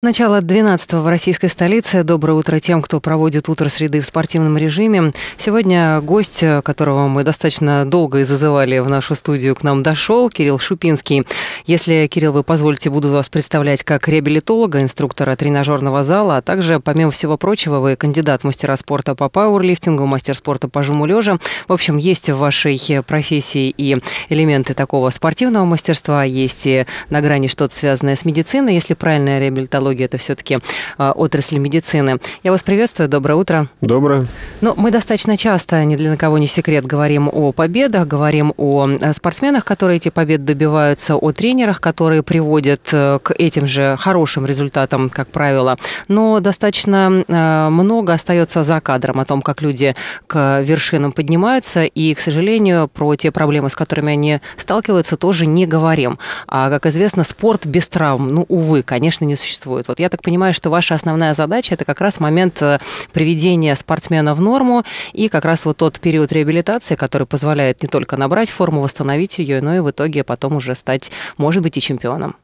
Начало 12 в российской столице. Доброе утро тем, кто проводит утро среды в спортивном режиме. Сегодня гость, которого мы достаточно долго и зазывали в нашу студию, к нам дошел, Кирилл Шупинский. Если, Кирилл, вы позволите, буду вас представлять как реабилитолога, инструктора тренажерного зала, а также, помимо всего прочего, вы кандидат мастера спорта по пауэрлифтингу, мастер спорта по жиму лежа. В общем, есть в вашей профессии и элементы такого спортивного мастерства, есть и на грани что-то связанное с медициной, если правильная реабилитология кардиология это все-таки а, отрасль медицины. Я вас приветствую, доброе утро. Доброе. Ну, мы достаточно часто, ни для кого не секрет, говорим о победах, говорим о э, спортсменах, которые эти победы добиваются, о тренерах, которые приводят э, к этим же хорошим результатам, как правило. Но достаточно э, много остается за кадром о том, как люди к вершинам поднимаются, и, к сожалению, про те проблемы, с которыми они сталкиваются, тоже не говорим. А, как известно, спорт без травм, ну, увы, конечно, не существует существует. Вот я так понимаю, что ваша основная задача это как раз момент э, приведения спортсмена в норму и как раз вот тот период реабилитации, который позволяет не только набрать форму, восстановить ее, но и в итоге потом уже стать, может быть, и чемпионом.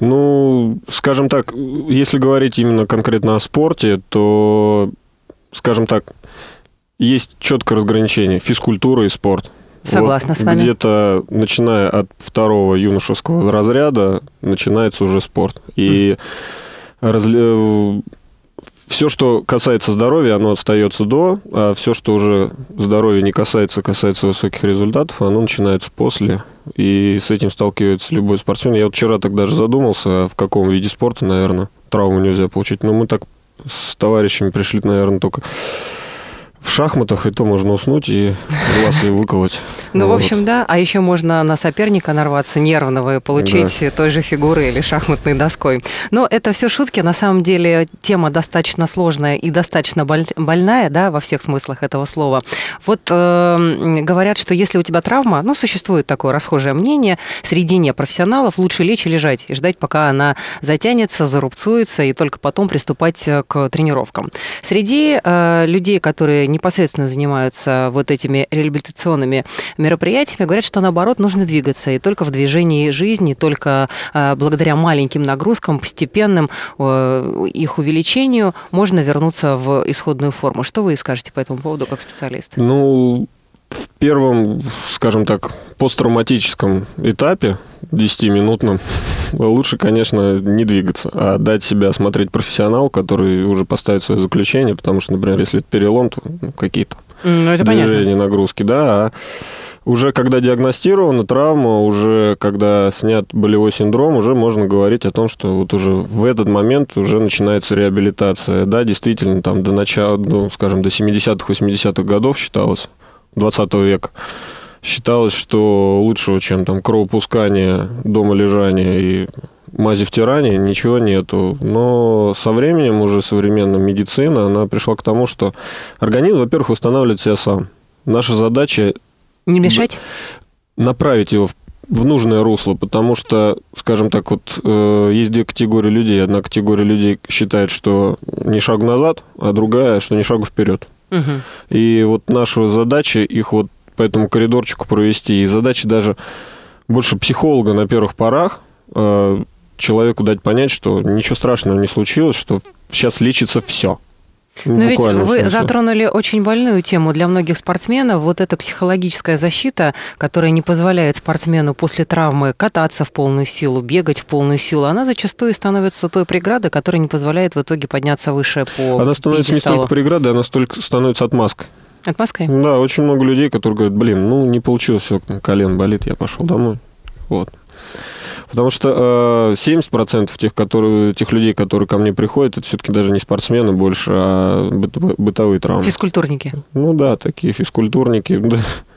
Ну, скажем так, если говорить именно конкретно о спорте, то, скажем так, есть четкое разграничение физкультура и спорт. Согласна вот с вами. Где-то начиная от второго юношеского разряда начинается уже спорт. И mm. разли... все, что касается здоровья, оно остается до, а все, что уже здоровья не касается, касается высоких результатов, оно начинается после. И с этим сталкивается любой спортсмен. Я вот вчера так даже задумался, в каком виде спорта, наверное, травму нельзя получить. Но мы так с товарищами пришли, наверное, только в шахматах и то можно уснуть и глаз выколоть. Ну, в общем, да. А еще можно на соперника нарваться нервного и получить той же фигуры или шахматной доской. Но это все шутки. На самом деле тема достаточно сложная и достаточно больная, да, во всех смыслах этого слова. Вот э, говорят, что если у тебя травма, ну, существует такое расхожее мнение, среди непрофессионалов лучше лечь и лежать, и ждать, пока она затянется, зарубцуется, и только потом приступать к тренировкам. Среди э, людей, которые непосредственно занимаются вот этими реабилитационными мероприятиями, говорят, что наоборот нужно двигаться. И только в движении жизни, только э, благодаря маленьким нагрузкам, постепенным их увеличению можно вернуться в исходную форму. Что вы скажете по этому поводу как специалист? Ну, в первом, скажем так, посттравматическом этапе, 10-минутном, лучше, конечно, не двигаться, а дать себя осмотреть профессионал, который уже поставит свое заключение, потому что, например, если это перелом, то ну, какие-то ну, это движения, понятно. нагрузки, да, а уже когда диагностирована травма, уже когда снят болевой синдром, уже можно говорить о том, что вот уже в этот момент уже начинается реабилитация. Да, действительно, там до начала, ну, скажем, до 70-х, 80-х годов считалось, 20 века, считалось, что лучшего, чем там кровопускание, дома лежание и мази втирания, ничего нету. Но со временем уже современная медицина, она пришла к тому, что организм, во-первых, восстанавливает себя сам. Наша задача... Не мешать? Направить его в в нужное русло, потому что, скажем так, вот э, есть две категории людей. Одна категория людей считает, что не шаг назад, а другая, что не шагу вперед. Угу. И вот наша задача их вот по этому коридорчику провести. И задача даже больше психолога на первых порах э, человеку дать понять, что ничего страшного не случилось, что сейчас лечится все. Ну, Но ведь вы затронули очень больную тему для многих спортсменов. Вот эта психологическая защита, которая не позволяет спортсмену после травмы кататься в полную силу, бегать в полную силу, она зачастую становится той преградой, которая не позволяет в итоге подняться выше по Она становится не столько преградой, она столько становится отмазкой. Отмазкой? Да, очень много людей, которые говорят, блин, ну не получилось, колен болит, я пошел домой. Вот. Потому что э, 70% тех, которые, тех людей, которые ко мне приходят, это все-таки даже не спортсмены больше, а бытовые травмы. Физкультурники. Ну да, такие физкультурники.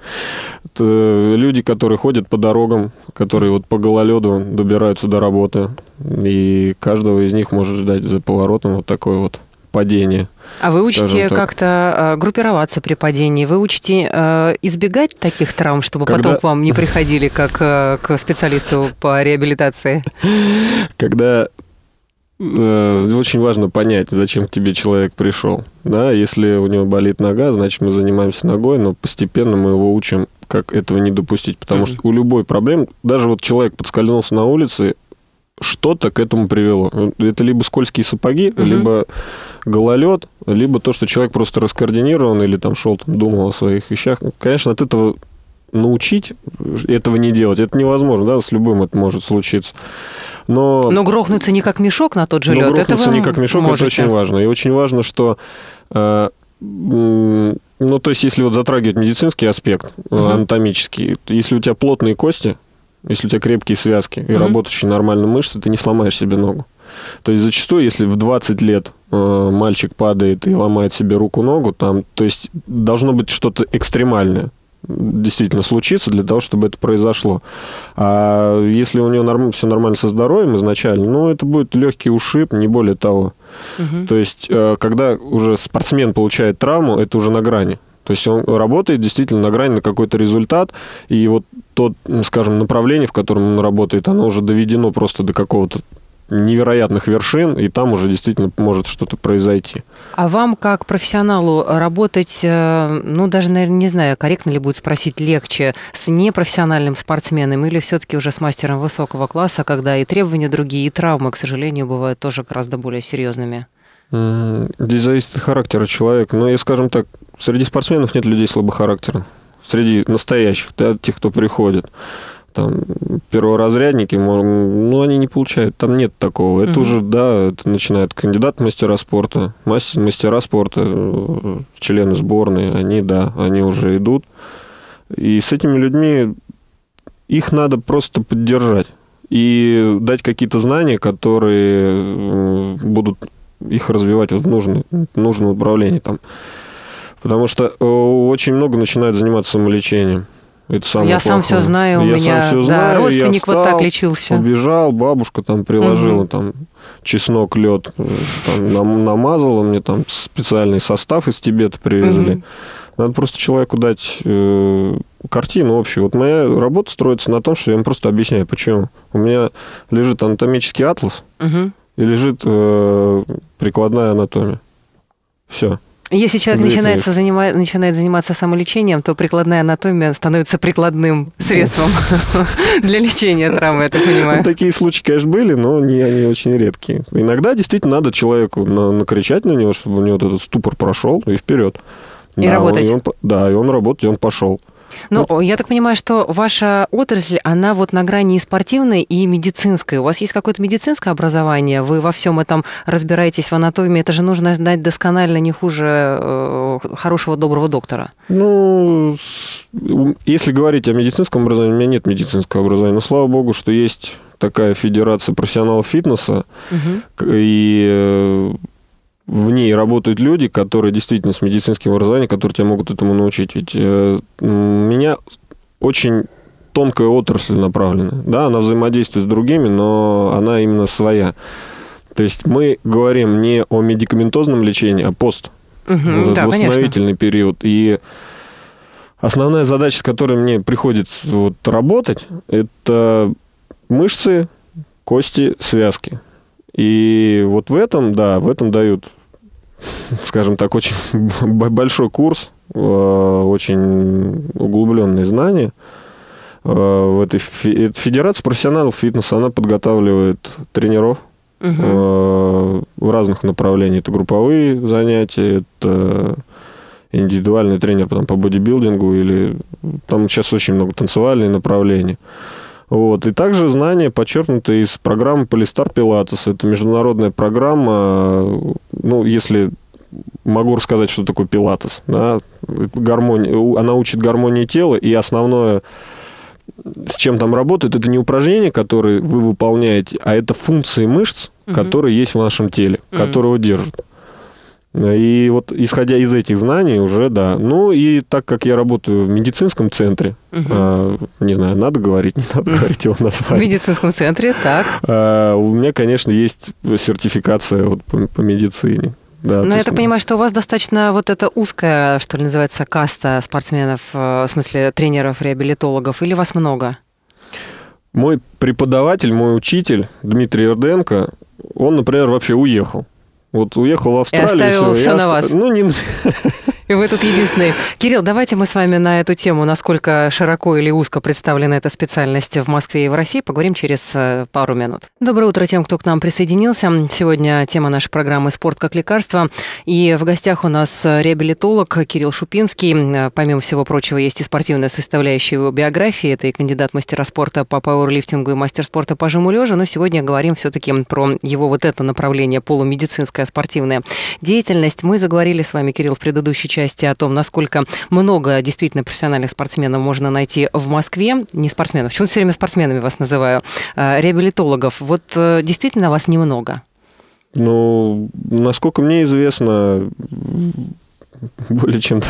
это люди, которые ходят по дорогам, которые вот по гололеду добираются до работы. И каждого из них может ждать за поворотом вот такой вот падение. А вы учите как-то э, группироваться при падении? Вы учите э, избегать таких травм, чтобы Когда... потом к вам не приходили как э, к специалисту по реабилитации? Когда э, очень важно понять, зачем к тебе человек пришел. Да, если у него болит нога, значит мы занимаемся ногой, но постепенно мы его учим, как этого не допустить, потому mm-hmm. что у любой проблемы, даже вот человек подскользнулся на улице, что-то к этому привело. Это либо скользкие сапоги, угу. либо гололед, либо то, что человек просто раскоординирован или там шел, там, думал о своих вещах. Конечно, от этого научить этого не делать, это невозможно, да, с любым это может случиться. Но, но грохнуться не как мешок на тот же лед, это грохнуться не как мешок, можете. это очень важно. И очень важно, что э, ну, то есть, если вот затрагивать медицинский аспект, угу. анатомический, если у тебя плотные кости, если у тебя крепкие связки и угу. работающие нормально мышцы, ты не сломаешь себе ногу. То есть зачастую, если в 20 лет э, мальчик падает и ломает себе руку-ногу, там, то есть должно быть что-то экстремальное действительно случиться для того, чтобы это произошло. А если у него норм, все нормально со здоровьем изначально, ну, это будет легкий ушиб, не более того. Угу. То есть, э, когда уже спортсмен получает травму, это уже на грани. То есть он работает действительно на грани на какой-то результат, и вот то, скажем, направление, в котором он работает, оно уже доведено просто до какого-то невероятных вершин, и там уже действительно может что-то произойти. А вам, как профессионалу, работать, э, ну, даже, наверное, не знаю, корректно ли будет спросить, легче с непрофессиональным спортсменом или все-таки уже с мастером высокого класса, когда и требования другие, и травмы, к сожалению, бывают тоже гораздо более серьезными? Здесь зависит от характера человека. Но, я скажем так, среди спортсменов нет людей слабохарактерных. Среди настоящих, да, тех, кто приходит там перворазрядники, ну, они не получают, там нет такого. Это угу. уже, да, это начинает кандидат мастера спорта, мастер, мастера спорта, э, члены сборной, они, да, они уже идут. И с этими людьми их надо просто поддержать и дать какие-то знания, которые будут их развивать в нужное, нужное управление там. Потому что э, очень много начинают заниматься самолечением. Это самое я плохое. сам все знаю, у я меня сам все да, знаю, родственник встал, вот так лечился. Убежал, бабушка там приложила угу. там чеснок, лед, там, нам, намазала мне там специальный состав из Тибета привезли. Угу. Надо просто человеку дать э, картину общую. Вот моя работа строится на том, что я ему просто объясняю, почему. У меня лежит анатомический атлас угу. И лежит э, прикладная анатомия. Все. Если человек начинает, занима... начинает заниматься самолечением, то прикладная анатомия становится прикладным средством для лечения травмы, я так понимаю. Ну, такие случаи, конечно, были, но они, они очень редкие. Иногда действительно надо человеку накричать на него, чтобы у него этот ступор прошел, и вперед. И да, работать. Он, и он, да, и он работает, и он пошел. Ну, вот. я так понимаю, что ваша отрасль, она вот на грани и спортивной, и медицинской. У вас есть какое-то медицинское образование? Вы во всем этом разбираетесь в анатомии? Это же нужно знать досконально, не хуже э, хорошего доброго доктора. Ну, если говорить о медицинском образовании, у меня нет медицинского образования. Но слава богу, что есть такая федерация профессионалов фитнеса. Угу. И э, в ней работают люди, которые действительно с медицинским образованием, которые тебя могут этому научить. Ведь э, у меня очень тонкая отрасль направлена. Да, она взаимодействует с другими, но она именно своя. То есть мы говорим не о медикаментозном лечении, а пост. Угу, вот да, восстановительный конечно. период. И основная задача, с которой мне приходится вот работать, это мышцы, кости, связки. И вот в этом, да, в этом дают, скажем так, очень большой курс, э, очень углубленные знания. Э, в этой федерации профессионалов фитнеса, она подготавливает тренеров угу. в разных направлениях. Это групповые занятия, это индивидуальный тренер потом по бодибилдингу или там сейчас очень много танцевальных направлений. Вот. И также знания подчеркнуты из программы Полистар Пилатес. Это международная программа, ну, если могу рассказать, что такое пилатес. Да? Гармония, она учит гармонии тела, и основное, с чем там работает, это не упражнения, которые вы выполняете, а это функции мышц, угу. которые есть в нашем теле, угу. которые держат. И вот исходя из этих знаний уже, да. Ну и так как я работаю в медицинском центре, угу. а, не знаю, надо говорить, не надо говорить его название. В медицинском центре, так. А, у меня, конечно, есть сертификация вот по, по медицине. Да, Но я так понимаю, что у вас достаточно вот эта узкая, что ли, называется, каста спортсменов, э, в смысле тренеров, реабилитологов, или вас много? Мой преподаватель, мой учитель Дмитрий Эрденко, он, например, вообще уехал. Вот уехал в Австралию. И оставил все, на вас. Ну, не... И вы тут единственный. Кирилл, давайте мы с вами на эту тему, насколько широко или узко представлена эта специальность в Москве и в России, поговорим через э, пару минут. Доброе утро тем, кто к нам присоединился. Сегодня тема нашей программы «Спорт как лекарство». И в гостях у нас реабилитолог Кирилл Шупинский. Помимо всего прочего, есть и спортивная составляющая его биографии. Это и кандидат мастера спорта по пауэрлифтингу и мастер спорта по жиму лежа. Но сегодня говорим все-таки про его вот это направление, полумедицинская спортивная деятельность. Мы заговорили с вами, Кирилл, в предыдущей части о том, насколько много действительно профессиональных спортсменов можно найти в Москве. Не спортсменов, почему все время спортсменами вас называю, а, реабилитологов. Вот э, действительно вас немного. Ну, насколько мне известно, более чем...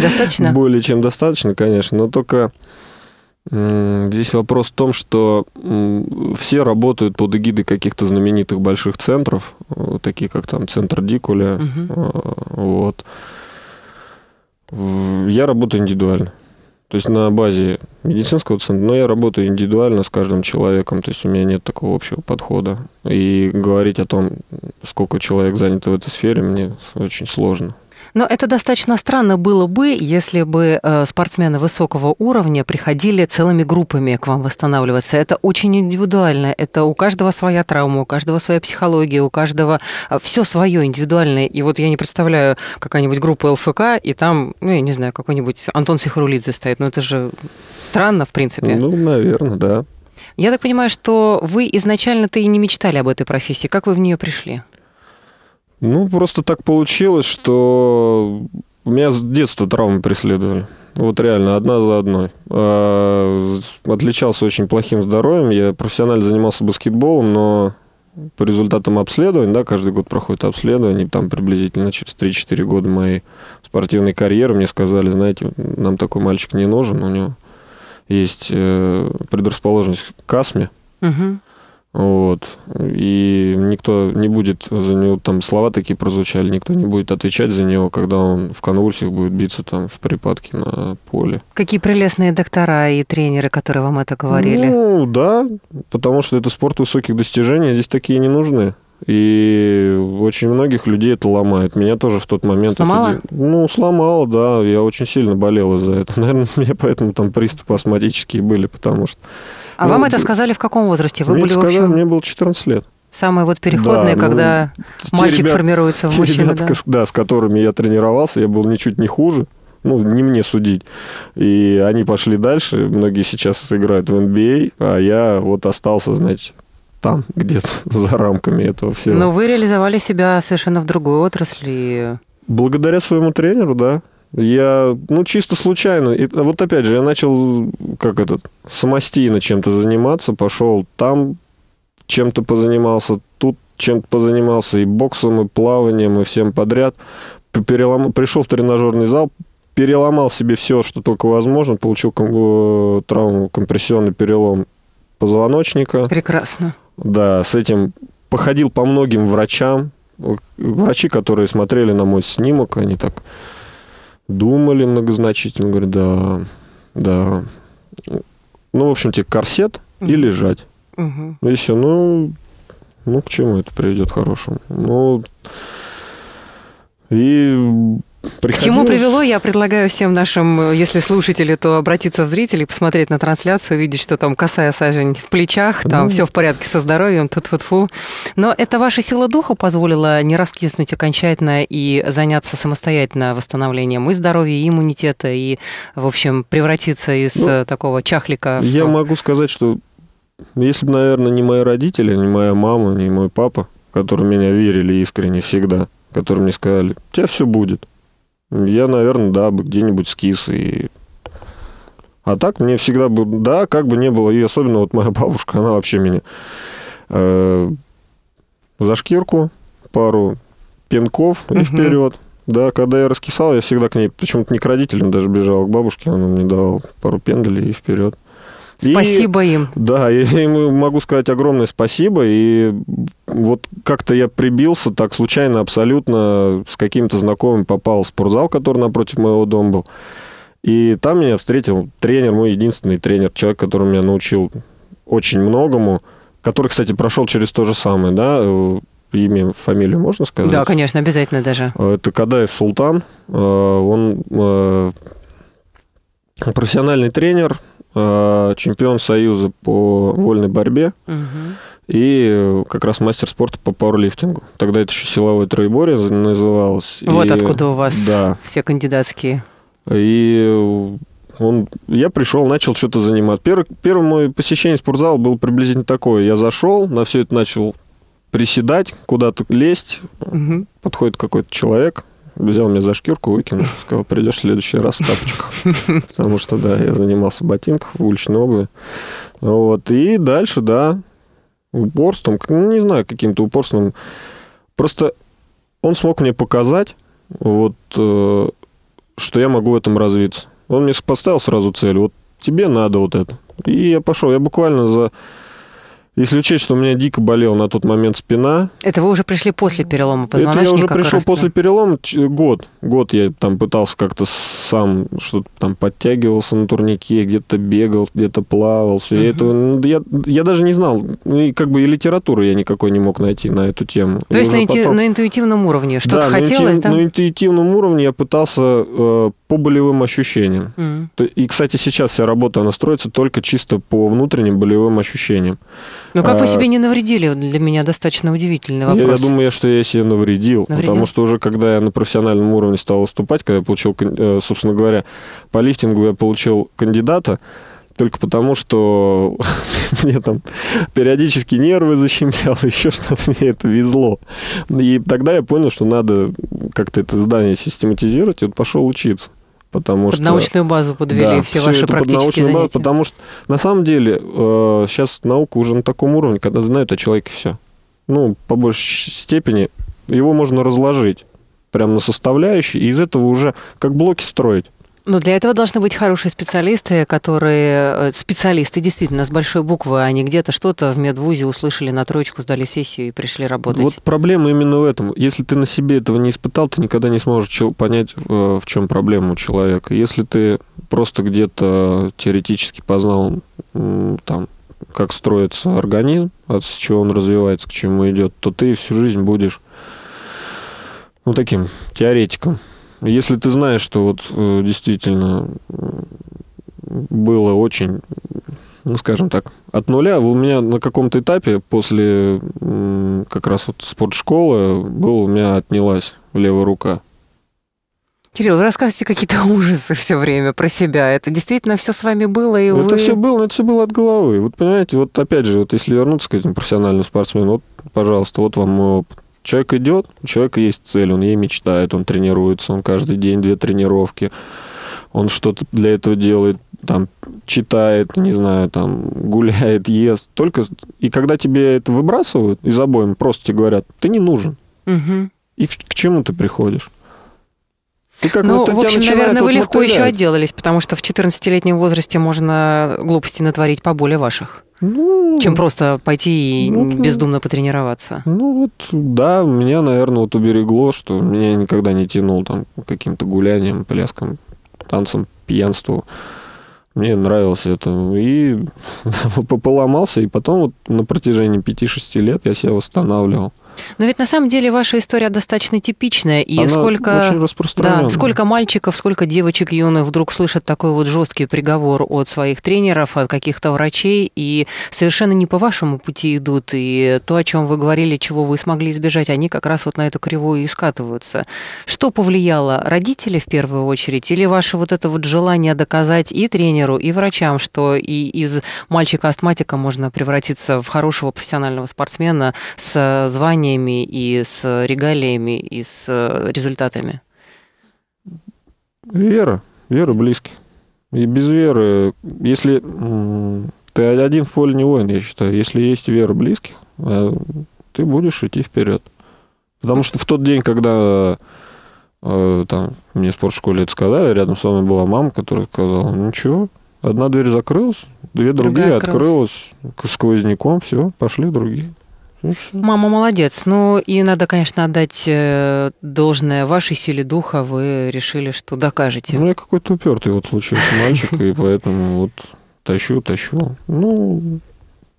Достаточно? Более чем достаточно, конечно, но только Здесь вопрос в том, что все работают под эгидой каких-то знаменитых больших центров, такие как там центр Дикуля. Угу. Вот. Я работаю индивидуально. То есть на базе медицинского центра, но я работаю индивидуально с каждым человеком, то есть у меня нет такого общего подхода. И говорить о том, сколько человек занято в этой сфере, мне очень сложно. Но это достаточно странно было бы, если бы э, спортсмены высокого уровня приходили целыми группами к вам восстанавливаться. Это очень индивидуально. Это у каждого своя травма, у каждого своя психология, у каждого э, все свое индивидуальное. И вот я не представляю какая-нибудь группа ЛФК, и там, ну, я не знаю, какой-нибудь Антон Сихарулидзе стоит. Ну, это же странно, в принципе. Ну, наверное, да. Я так понимаю, что вы изначально-то и не мечтали об этой профессии. Как вы в нее пришли? Ну, просто так получилось, что меня с детства травмы преследовали. Вот реально, одна за одной. А, отличался очень плохим здоровьем. Я профессионально занимался баскетболом, но по результатам обследований, да, каждый год проходит обследование, там приблизительно через 3-4 года моей спортивной карьеры мне сказали, знаете, нам такой мальчик не нужен, у него есть э, предрасположенность к астме. Угу. Вот. И никто не будет за него, там слова такие прозвучали, никто не будет отвечать за него, когда он в конвульсиях будет биться там в припадке на поле. Какие прелестные доктора и тренеры, которые вам это говорили. Ну, да, потому что это спорт высоких достижений, здесь такие не нужны. И очень многих людей это ломает. Меня тоже в тот момент... Сломало? Это, ну, сломало, да. Я очень сильно болел из-за этого. Наверное, у меня поэтому там приступы астматические были, потому что а ну, вам это сказали в каком возрасте? Вы мне были сказали, общем... мне было 14 лет. Самые вот переходные, да, когда ну, мальчик ребят, формируется в мужчину, ребята, да? да, с которыми я тренировался, я был ничуть не хуже. Ну, не мне судить. И они пошли дальше. Многие сейчас играют в NBA, а, а я вот остался, значит, там, где-то за рамками этого всего. Но вы реализовали себя совершенно в другой отрасли. Благодаря своему тренеру, да. Я, ну, чисто случайно. И, вот опять же, я начал, как этот, самостийно чем-то заниматься, пошел там чем-то позанимался, тут чем-то позанимался, и боксом, и плаванием, и всем подряд. Перелом... Пришел в тренажерный зал, переломал себе все, что только возможно, получил ком... Э, травму, компрессионный перелом позвоночника. Прекрасно. Да, с этим походил по многим врачам. Врачи, которые смотрели на мой снимок, они так Думали многозначительно, говорю, да, да. Ну, в общем, тебе корсет угу. и лежать. Угу. И все, ну, ну, к чему это приведет хорошему? Ну, и Приходилось... К чему привело, я предлагаю всем нашим, если слушатели, то обратиться в зрителей, посмотреть на трансляцию, видеть, что там косая сажень в плечах, там mm. все в порядке со здоровьем, тут фу фу Но это ваша сила духа позволила не раскиснуть окончательно и заняться самостоятельно восстановлением и здоровья, и иммунитета, и, в общем, превратиться из ну, такого чахлика. Я в... могу сказать, что если бы, наверное, не мои родители, не моя мама, не мой папа, которые меня верили искренне всегда, которые мне сказали, у тебя все будет я, наверное, да, бы где-нибудь скис. И... А так мне всегда бы, да, как бы не было. И особенно вот моя бабушка, она вообще меня э, за шкирку, пару пинков и угу. вперед. Да, когда я раскисал, я всегда к ней, почему-то не к родителям даже бежал, а к бабушке, она мне давала пару пенделей и вперед. Спасибо и, им. Да, я ему могу сказать огромное спасибо. И вот как-то я прибился так случайно абсолютно с каким-то знакомым попал в спортзал, который напротив моего дома был. И там меня встретил тренер, мой единственный тренер, человек, который меня научил очень многому, который, кстати, прошел через то же самое, да, имя, фамилию можно сказать? Да, конечно, обязательно даже. Это Кадаев Султан. Он профессиональный тренер, чемпион Союза по вольной борьбе. Угу и как раз мастер спорта по пауэрлифтингу. Тогда это еще силовое троеборье называлось. Вот и, откуда у вас да. все кандидатские. И он, я пришел, начал что-то заниматься. Первый, первое мое посещение спортзала было приблизительно такое. Я зашел, на все это начал приседать, куда-то лезть. Угу. Подходит какой-то человек, взял меня за шкирку, выкинул, сказал, придешь в следующий раз в тапочках. Потому что, да, я занимался ботинках, в уличной обуви. Вот. И дальше, да, упорством, ну, не знаю, каким-то упорством. Просто он смог мне показать, вот, э, что я могу в этом развиться. Он мне поставил сразу цель, вот тебе надо вот это. И я пошел, я буквально за если учесть, что у меня дико болела на тот момент спина. Это вы уже пришли после перелома позвоночника? Это я уже пришел после перелома год. Год я там пытался как-то сам что-то там подтягивался на турнике, где-то бегал, где-то плавал. Все. Угу. Я, этого, я, я даже не знал. Ну, и как бы и литературы я никакой не мог найти на эту тему. То и есть на, потом... на интуитивном уровне что-то да, хотелось? На, да? на интуитивном уровне я пытался э, по болевым ощущениям. Угу. И, кстати, сейчас вся работа, она строится только чисто по внутренним болевым ощущениям. Ну как вы а, себе не навредили? Для меня достаточно удивительный вопрос. Я, я думаю, что я себе навредил, навредил, потому что уже когда я на профессиональном уровне стал выступать, когда я получил, э, собственно говоря, по лифтингу я получил кандидата, только потому, что мне там периодически нервы защемляло, еще что-то, мне это везло. И тогда я понял, что надо как-то это здание систематизировать, и вот пошел учиться потому под что... научную базу подвели да, все, все ваши практические занятия. Базу, потому что на самом деле э, сейчас наука уже на таком уровне, когда знают о человеке все. Ну, по большей степени его можно разложить прямо на составляющие, и из этого уже как блоки строить. Но для этого должны быть хорошие специалисты, которые... Э, специалисты действительно с большой буквы, а не где-то что-то в медвузе услышали на троечку, сдали сессию и пришли работать. Вот проблема именно в этом. Если ты на себе этого не испытал, ты никогда не сможешь понять, э, в чем проблема у человека. Если ты просто где-то теоретически познал там, как строится организм, от с чего он развивается, к чему идет, то ты всю жизнь будешь ну, таким теоретиком. Если ты знаешь, что вот э, действительно было очень, ну, скажем так, от нуля, у меня на каком-то этапе после как раз вот спортшколы был, у меня отнялась левая рука. Кирилл, вы рассказываете какие-то ужасы все время про себя. Это действительно все с вами было, и это вы... все было, это все было от головы. Вот понимаете, вот опять же, вот если вернуться к этим профессиональным спортсменам, вот, пожалуйста, вот вам мой опыт. Человек идет, у человека есть цель, он ей мечтает, он тренируется, он каждый день две тренировки, он что-то для этого делает, там, читает, не знаю, там, гуляет, ест. Только... И когда тебе это выбрасывают из обоим, просто тебе говорят, ты не нужен. Угу. И к чему ты приходишь? Ты как ну, в общем, наверное, вы легко еще отделались, потому что в 14-летнем возрасте можно глупости натворить поболее ваших. Ну, чем просто пойти и ну, бездумно потренироваться. Ну вот, да, меня, наверное, вот уберегло, что меня никогда не тянул там каким-то гулянием, пляском, танцем, пьянству. Мне нравилось это. И поломался, и потом вот на протяжении 5-6 лет я себя восстанавливал. Но ведь на самом деле ваша история достаточно типичная. И Она сколько, очень да, сколько мальчиков, сколько девочек юных вдруг слышат такой вот жесткий приговор от своих тренеров, от каких-то врачей, и совершенно не по вашему пути идут. И то, о чем вы говорили, чего вы смогли избежать, они как раз вот на эту кривую и скатываются. Что повлияло? Родители в первую очередь? Или ваше вот это вот желание доказать и тренеру, и врачам, что и из мальчика-астматика можно превратиться в хорошего профессионального спортсмена с званием знаниями, и с регалиями, и с э, результатами? Вера. Вера близких. И без веры, если ты один в поле не воин, я считаю, если есть вера близких, э, ты будешь идти вперед. Потому что в тот день, когда э, там, мне в спортшколе это сказали, рядом со мной была мама, которая сказала, ничего, одна дверь закрылась, две другие Другая открылась сквозняком, все, пошли другие. Мама молодец. Ну и надо, конечно, отдать э, должное вашей силе духа. Вы решили, что докажете. Ну, я какой-то упертый вот случился мальчик, и поэтому вот тащу, тащу. Ну,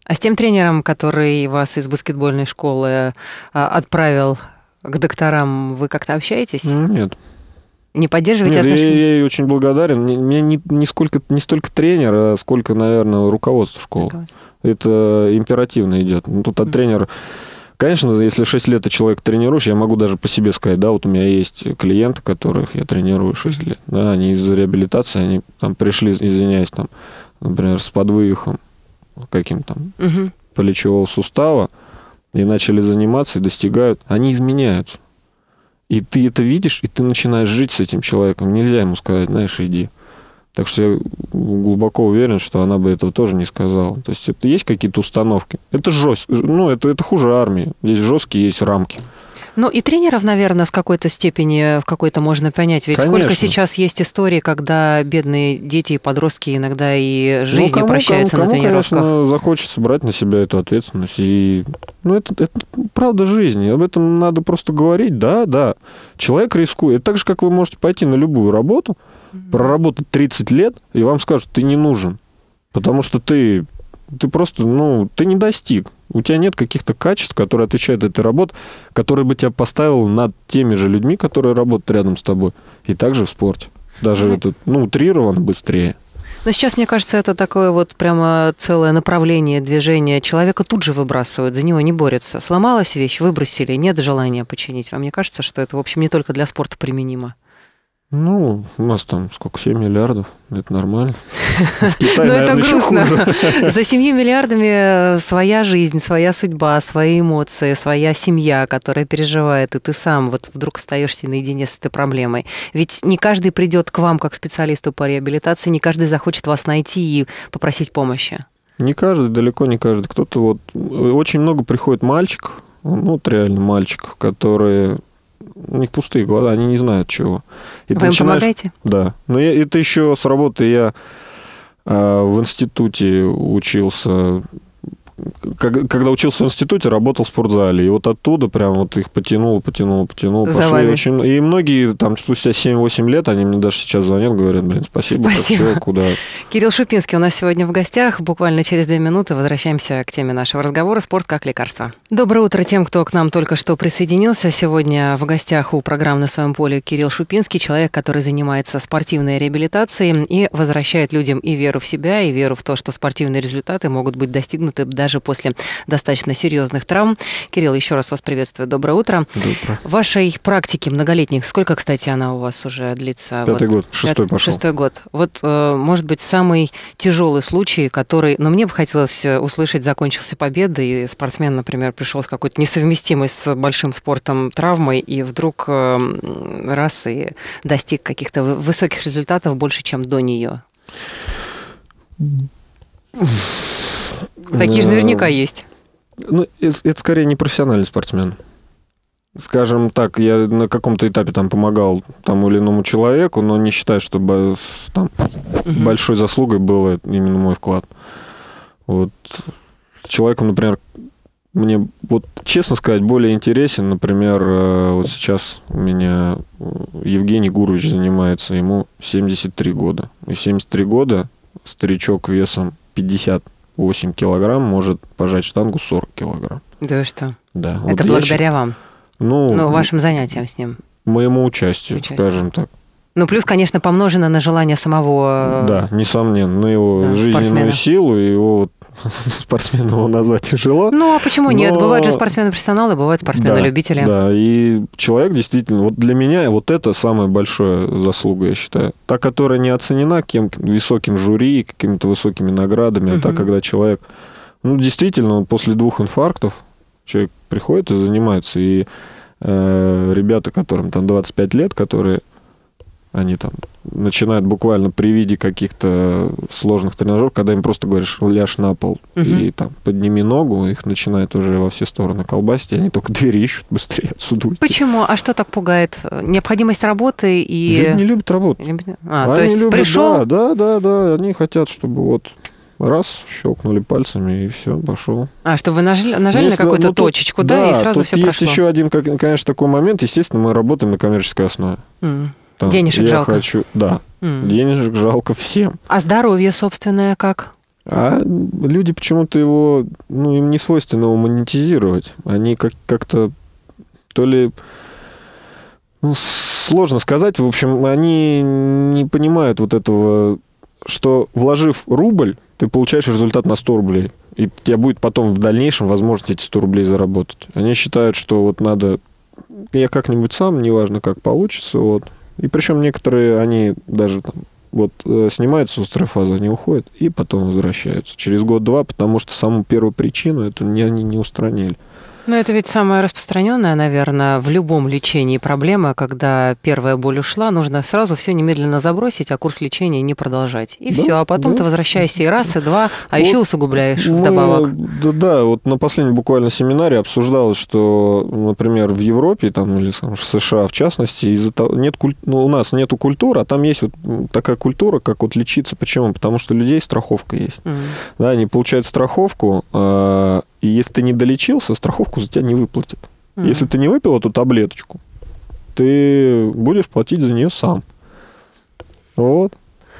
А с тем тренером, который вас из баскетбольной школы а, отправил к докторам, вы как-то общаетесь? Нет. Не поддерживаете Нет, отношения? Я, я ей очень благодарен. Мне, мне не, не, сколько, не столько тренер, а сколько, наверное, руководство школы. Руководство. Это императивно идет. Ну, тут от тренера... Конечно, если 6 лет ты человек тренируешь, я могу даже по себе сказать, да, вот у меня есть клиенты, которых я тренирую 6 лет. Да, они из-за реабилитации, они там пришли, извиняюсь, там, например, с подвывихом каким там Мгм. плечевого сустава и начали заниматься и достигают, они изменяются. И ты это видишь, и ты начинаешь жить с этим человеком. Нельзя ему сказать, знаешь, иди. Так что я глубоко уверен, что она бы этого тоже не сказала. То есть это есть какие-то установки. Это жестко. Ну, это, это хуже армии. Здесь жесткие есть рамки. Ну и тренеров, наверное, с какой-то степени, в какой-то можно понять. Ведь сколько Конечно. сейчас есть историй, когда бедные дети и подростки иногда и с жизнью ну, кому, прощаются кому, на кому, тренировках. конечно, захочется брать на себя эту ответственность. И, ну, это, это правда жизни. Об этом надо просто говорить. Да, да. Человек рискует. Это так же, как вы можете пойти на любую работу, проработать 30 лет, и вам скажут, ты не нужен. Потому что ты, ты просто, ну, ты не достиг. У тебя нет каких-то качеств, которые отвечают этой работе, которые бы тебя поставил над теми же людьми, которые работают рядом с тобой. И также в спорте. Даже Ну, это, ну, утрированно быстрее. Но сейчас, мне кажется, это такое вот прямо целое направление движения. Человека тут же выбрасывают, за него не борются. Сломалась вещь, выбросили, нет желания починить. Вам не кажется, что это, в общем, не только для спорта применимо? Ну, у нас там сколько, 7 миллиардов, это нормально. В Ну, это грустно. За семью миллиардами своя жизнь, своя судьба, свои эмоции, своя семья, которая переживает, и ты сам вот вдруг остаешься наедине с этой проблемой. Ведь не каждый придет к вам как специалисту по реабилитации, не каждый захочет вас найти и попросить помощи. Не каждый, далеко не каждый. Кто-то вот... Очень много приходит мальчиков, ну, вот реально мальчиков, которые... У них пустые глаза, они не знают чего. И ты Вы им начинаешь- помогаете? Да. Но я, это еще с работы я а, в институте учился. Как- Когда учился в институте, работал в спортзале. И вот оттуда прям вот их потянуло, потянуло, потянуло. Пошли вами. очень... И многие там спустя 7-8 лет, они мне даже сейчас звонят, говорят, блин, спасибо, как Спасибо. чё, куда. Кирилл Шупинский у нас сегодня в гостях. Буквально через две минуты возвращаемся к теме нашего разговора «Спорт как лекарство». Доброе утро тем, кто к нам только что присоединился. Сегодня в гостях у программы «На своем поле» Кирилл Шупинский, человек, который занимается спортивной реабилитацией и возвращает людям и веру в себя, и веру в то, что спортивные результаты могут быть достигнуты даже после достаточно серьезных травм. Кирилл, еще раз вас приветствую. Доброе утро. Добро. Вашей практики многолетних, сколько, кстати, она у вас уже длится? Пятый Вот год, шестой Пят- пошел. Шестой год. Вот, э, может быть, самый тяжелый случай, который, но мне бы хотелось э, услышать, закончился победой, и спортсмен, например, пришел с какой-то несовместимой с большим спортом травмой, и вдруг э, раз и достиг каких-то вы- высоких результатов больше, чем до нее. Такие же Э, наверняка есть. Ну, это, это скорее не профессиональный спортсмен. Скажем так, я на каком-то этапе там помогал тому или иному человеку, но не считаю, чтобы с- там Мгм. большой заслугой был именно мой вклад. Вот с человеком, например, мне, вот честно сказать, более интересен, например, э, вот сейчас у меня э, Евгений Гурович занимается, ему 73 года. И в 73 года старичок весом 58 килограмм может пожать штангу 40 килограмм. Да вы что? Да. Это я благодаря вам, щ- ну, ну, вашим занятиям с ним. моему участию, Участию. скажем так. Ну, плюс, конечно, помножено на желание самого... э, Да, несомненно, на его да, жизненную спортсмена. силу, и его вот спортсменом его назвать тяжело. Ну, а почему нет? Но- Бывают же спортсмены-профессионалы, бывают спортсмены-любители. Да, и человек действительно, вот для меня вот это самая большая заслуга, я считаю. Та, которая не оценена кем высоким жюри, какими-то высокими наградами, а та, когда человек, ну, действительно, после двух инфарктов человек приходит и занимается, и э, ребята, которым там 25 лет, которые они там начинают буквально при виде каких-то сложных тренажеров, когда им просто говоришь, ляжь на пол Мгм. и там подними ногу, их начинает уже во все стороны колбасить, и они только двери ищут быстрее отсюда уйти. Почему? А что так пугает? Необходимость работы и... Люди не любят работать. А, то Они есть любят, пришел, Да, да, да, да, они хотят, чтобы вот раз, щелкнули пальцами, и все, пошел. а, что вы нажали, нажали Если- на какую-то ну, тут- точечку, да, и сразу тут все есть прошло. еще один, конечно, такой момент. Естественно, мы работаем на коммерческой основе. М, Там, Денежек я жалко. Хочу, да, м. денежек жалко всем. А здоровье собственное как? А люди почему-то его, ну, им не свойственно его монетизировать. Они как- как-то то ли... Ну, сложно сказать. В общем, они не понимают вот этого, что вложив рубль, ты получаешь результат на 100 рублей. И у тебя будет потом в дальнейшем возможность эти 100 рублей заработать. Они считают, что вот надо... Я как-нибудь сам, неважно как получится, вот. И причем некоторые, они даже там вот э, снимаются с острой они уходят и потом возвращаются. Через год-два, потому что саму первую причину это не, они не устранили. Но это ведь самая распространенная, наверное, в любом лечении проблема, когда первая боль ушла, нужно сразу все немедленно забросить, а курс лечения не продолжать. И Да, все, а потом да. ты возвращаешься и раз, и два, а Вот еще усугубляешь Мы- вдобавок. да, да, вот на последнем буквально семинаре обсуждалось, что, например, в Европе там, или скажем, в США в частности, из-за того, нет куль- ну, у нас нету культуры, а там есть вот такая культура, как вот лечиться. Почему? Потому что людей страховка есть. М. Да, они получают страховку, э, и если ты не долечился, страховку за тебя не выплатят. М. Если ты не выпил эту таблеточку, ты будешь платить за нее сам. Вот.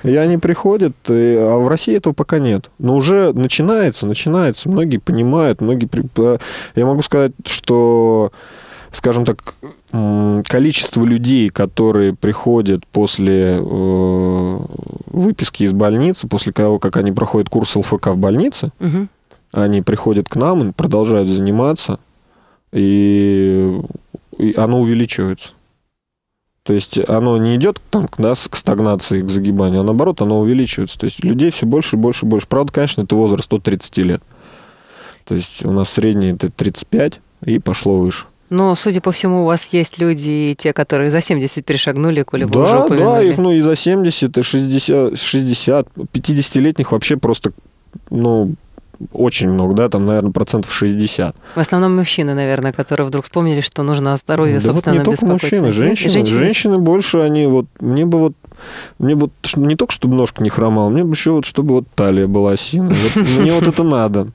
И они приходят, и- а в России этого пока нет. Но уже начинается, начинается. Многие понимают, многие... по- Я могу сказать, что, скажем так, количество людей, которые приходят после э, выписки из больницы, после того, как они проходят курс ЛФК в больнице, Мгм. Они приходят к нам продолжают заниматься, и, и оно увеличивается. То есть оно не идет там, да, к стагнации, к загибанию, а наоборот, оно увеличивается. То есть людей все больше и больше и больше. Правда, конечно, это возраст от 30 лет. То есть у нас средний это 35 и пошло выше. Но, судя по всему, у вас есть люди, те, которые за 70 перешагнули, коли вы уже да, да, упомянули. их ну и за 70, и 60, 60 50-летних вообще просто, ну, очень много, да, там, наверное, процентов 60. В основном мужчины, наверное, которые вдруг вспомнили, что нужно о здоровье, да вот собственно, не только беспокоиться. мужчины, женщины, женщины. женщины больше, они вот, мне бы вот, мне вот ш- не только, чтобы ножка не хромала, мне бы еще вот, чтобы вот талия была осиной. Вот мне вот это надо.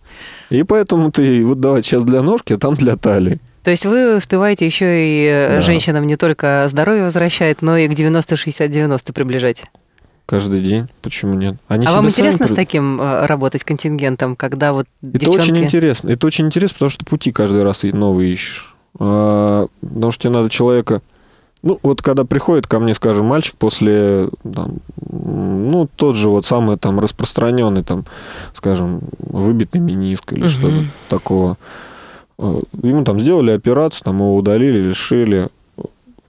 И поэтому ты, вот давай сейчас для ножки, а там для талии. То есть вы успеваете еще и э, Да. женщинам не только здоровье возвращать, но и к 90-60-90 приближать. Каждый день. Почему нет? Они а вам интересно с при- таким э, работать контингентом, когда вот Это девчонки... очень интересно. Это очень интересно, потому что пути каждый раз новые ищешь. А, потому что тебе надо человека... Ну, вот когда приходит ко мне, скажем, мальчик после, там, ну, тот же вот самый там распространенный, там, скажем, выбитый мениск или Мгм. что-то такого. Э, Ему там сделали операцию, там его удалили, лишили.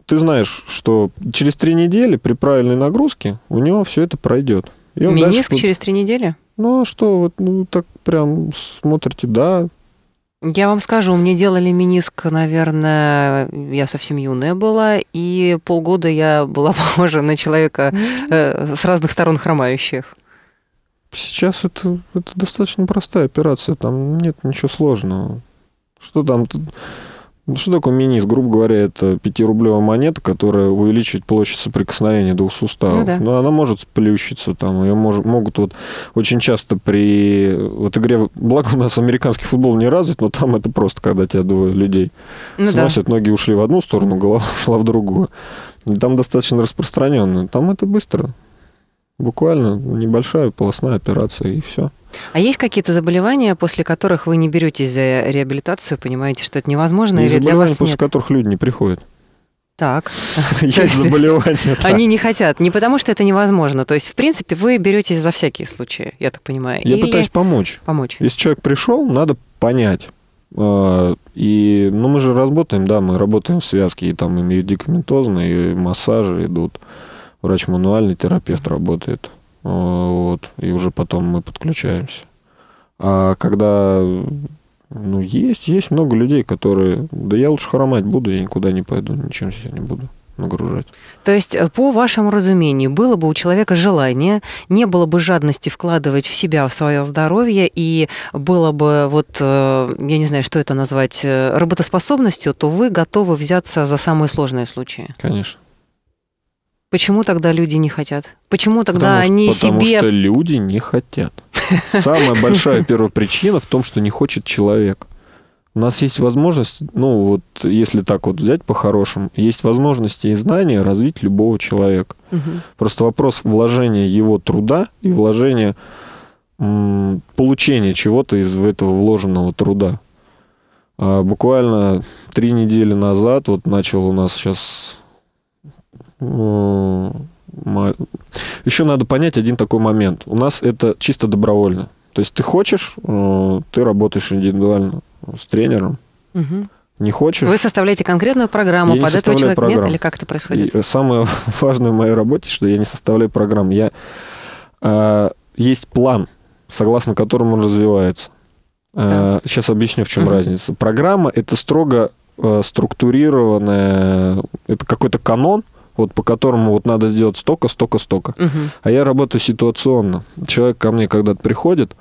Ты знаешь, что через три недели при правильной нагрузке у него все это пройдет. И он дальше Миниск через три недели? ну а что, вот ну так прям смотрите, да. Я вам скажу, мне делали миниск, наверное, я совсем юная была, и полгода я была похожа на человека э, с разных сторон хромающих. Сейчас это, это достаточно простая операция, там нет ничего сложного. Что там? Ну, Что такое миниск? Грубо говоря, это пятирублевая монета, которая увеличивает площадь соприкосновения двух суставов. Ну да. Но она может сплющиться, там, ее мож- могут вот очень часто при вот игре, благо у нас американский футбол не развит, но там это просто, когда тебя двое людей Ну да. сносят, ноги ушли в одну сторону, голова ушла в другую. И там достаточно распространенно. Там это быстро. Буквально небольшая полостная операция, и все. А есть какие-то заболевания, после которых вы не беретесь за реабилитацию, понимаете, что это невозможно, Есть или для заболевания, вас после нет? которых люди не приходят. Так. Есть заболевания. да. Они не хотят, не потому что это невозможно. То есть, в принципе, вы беретесь за всякие случаи, я так понимаю. Я или пытаюсь помочь. помочь. Если человек пришел, надо понять. А, И, ну, мы же работаем, да, мы работаем в связке, и там и медикаментозные, и массажи идут. Врач-мануальный терапевт работает. А, Вот. И уже потом мы подключаемся. А когда, ну, есть, есть много людей, которые, да я лучше хромать буду, я никуда не пойду, ничем себя не буду нагружать. То есть, э, по вашему разумению, было бы у человека желание, не было бы жадности вкладывать в себя, в свое здоровье, и было бы, вот, э, я не знаю, что это назвать, э, работоспособностью, то вы готовы взяться за самые сложные случаи. Конечно. Почему тогда люди не хотят? Почему тогда потому, они что, потому себе... что люди не хотят. Самая большая первая причина в том, что не хочет человек. У нас есть возможность, ну вот если так вот взять по-хорошему, есть возможности и знания развить любого человека. Мгм. Просто вопрос вложения его труда и вложения получения чего-то из этого вложенного труда. А буквально три недели назад вот начал у нас сейчас... Еще надо понять один такой момент. У нас это чисто добровольно. То есть ты хочешь, э, ты работаешь индивидуально с тренером. Угу. Не хочешь? Вы составляете конкретную программу, я под этого человек программу. нет, или как это происходит? И самое важное в моей работе, что я не составляю программу. Я, э, есть план, согласно которому он развивается. Да. Э, сейчас объясню, в чем угу. разница. Программа – это строго э, структурированная, это какой-то канон, вот по которому вот надо сделать столько, столько, столько. Угу. А я работаю ситуационно. Человек ко мне когда-то приходит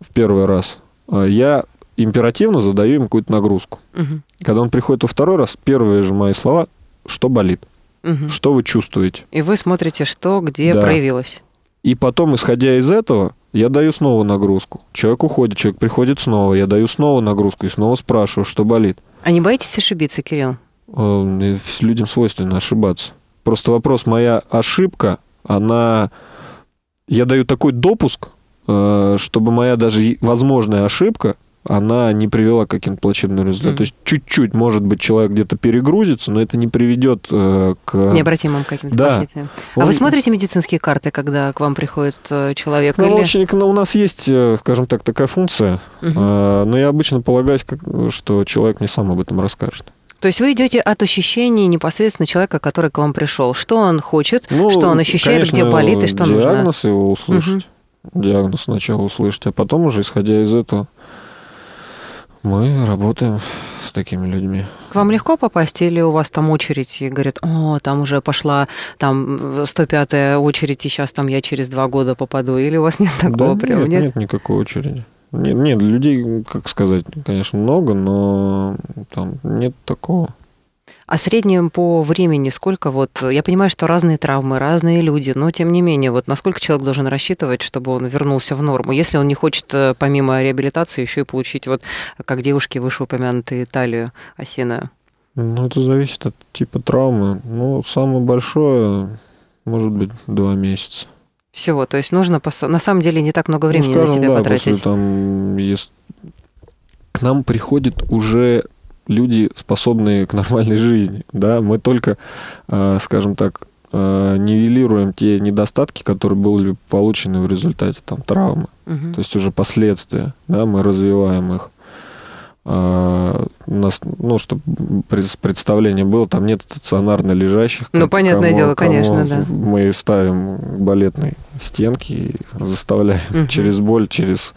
в первый раз, э, я императивно задаю ему какую-то нагрузку. Угу. Когда он приходит во второй раз, первые же мои слова, что болит, угу. что вы чувствуете. И вы смотрите, что где да. проявилось. И потом, исходя из этого, я даю снова нагрузку. Человек уходит, человек приходит снова, я даю снова нагрузку и снова спрашиваю, что болит. А не боитесь ошибиться, Кирилл? Э, людям свойственно ошибаться. Просто вопрос, моя ошибка, она... Я даю такой допуск, э, чтобы моя даже возможная ошибка она не привела к каким-то плачевным результатам. Mm. То есть чуть-чуть, может быть, человек где-то перегрузится, но это не приведет э, к... Необратимым каким-то да. последствиям. Он... А вы смотрите медицинские карты, когда к вам приходит э, человек? Ну, или... очень, ну, у нас есть, э, скажем так, такая функция, uh э, но я обычно полагаюсь, что человек мне сам об этом расскажет. То есть вы идете от ощущений непосредственно человека, который к вам пришел. Что он хочет, ну, что он ощущает, конечно, где болит и что диагноз нужно. Диагноз его услышать. Угу. Диагноз сначала услышать, а потом уже, исходя из этого, мы работаем с такими людьми. К вам легко попасть или у вас там очередь и говорят, о, там уже пошла там 105-я очередь, и сейчас там я через два года попаду, или у вас нет такого да прям? Нет, нет, нет никакой очереди. Нет, нет, людей, как сказать, конечно, много, но там нет такого. А среднем по времени сколько вот... Я понимаю, что разные травмы, разные люди, но тем не менее, вот насколько человек должен рассчитывать, чтобы он вернулся в норму, если он не хочет э, помимо реабилитации еще и получить вот, как девушки вышеупомянутые, талию осиную? Ну, это зависит от типа травмы. Ну, самое большое, может быть, два месяца. Всего, то есть нужно, на самом деле, не так много времени ну, скажем, на себя да, потратить. После, там, есть... К нам приходит уже люди, способные к нормальной жизни. Да? Мы только, э, скажем так, э, нивелируем те недостатки, которые были получены в результате там, травмы. Угу. То есть уже последствия, да, мы развиваем их. У нас, ну, чтобы представление было, там нет стационарно лежащих. Ну, понятное кому, дело, конечно, да. Мы ставим балетные стенки и заставляем угу. через боль, через